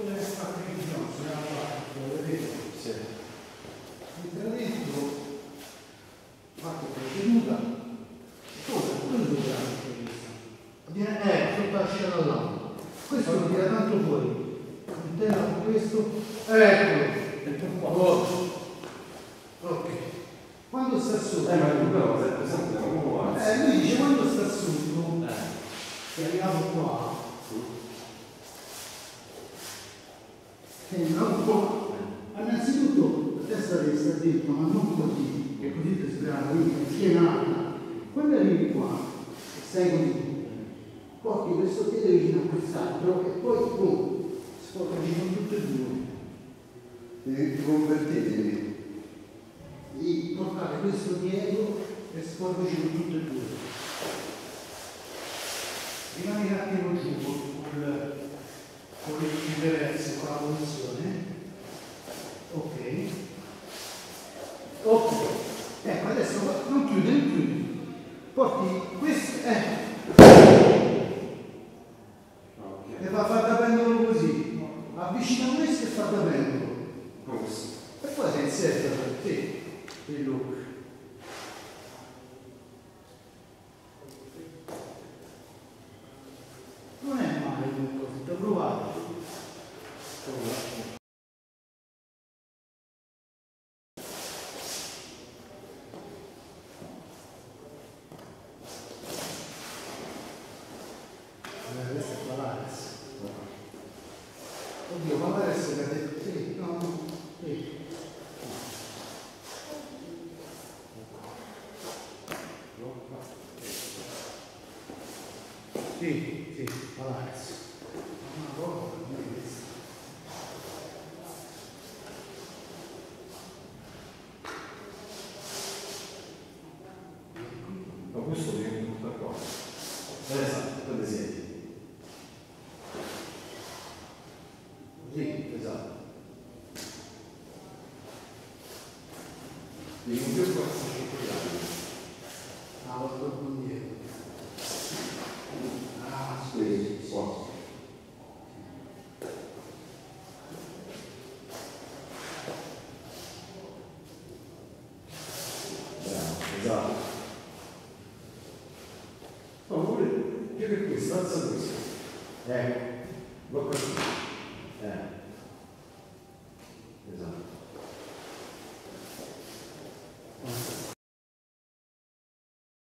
quella che sta il se la parte, lo vedete? Sì. L'intervento fatto preceduta, come? Quello che c'è anche Eh, che passerà là. Questo lo tira tanto fuori. Intera con questo. Eccolo. Ecco qua. Oh. Ok. Quando sta sopra. Eh, ma è una cosa, sembra un po'. Innanzitutto la testa deve stare dentro, ma non così, che così ti sgrava lì, è schiena alta. Quando arrivi qua, e stai così, porti questo piede vicino a quest'altro e poi boom, sporcaci con tutte e due. Ti convertitevi. di portare questo dietro e sporgerci con tutte e due. Rimani un attimo giù col, con le differenze, con la posizione. Ok. Ok. Ecco, adesso non chiudi, non chiudi. Porti questo, eh, Ok. e fa far da pendolo così. Avvicina questo e fa da pendolo. Come questo. E poi si inserta per te il look. Non è male come cosa, ti ho provato. Eh, Questa è Valares. Oddio, Valares che ha detto sì, no, no, sì. Sì, sì, questa. Ma questo viene tutto qua. Esatto, dove siete? Sì, esatto. Devi un più forza circolare. Ah, lo sto con dietro. Ah, Sì, qua. Bravo, esatto. No, pure più che questo, alza